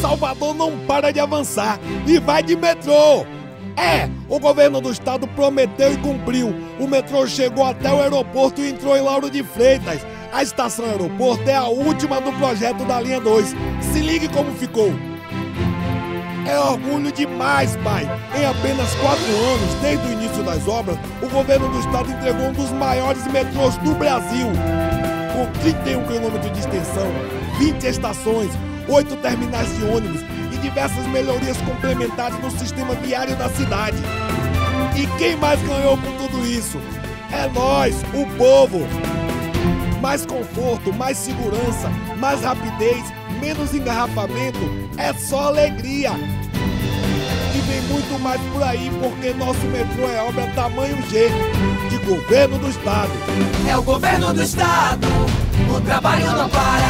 Salvador não para de avançar e vai de metrô. É, o governo do estado prometeu e cumpriu. O metrô chegou até o aeroporto e entrou em Lauro de Freitas. A estação aeroporto é a última do projeto da linha 2. Se ligue como ficou. É orgulho demais, pai. Em apenas quatro anos, desde o início das obras, o governo do estado entregou um dos maiores metrôs do Brasil. Com 31 quilômetros de extensão, 20 estações, 8 terminais de ônibus e diversas melhorias complementares no sistema viário da cidade. E quem mais ganhou com tudo isso? É nós, o povo. Mais conforto, mais segurança, mais rapidez, menos engarrafamento, é só alegria. Mais por aí porque nosso metrô é obra tamanho G, de governo do estado. É o governo do estado, o trabalho não para.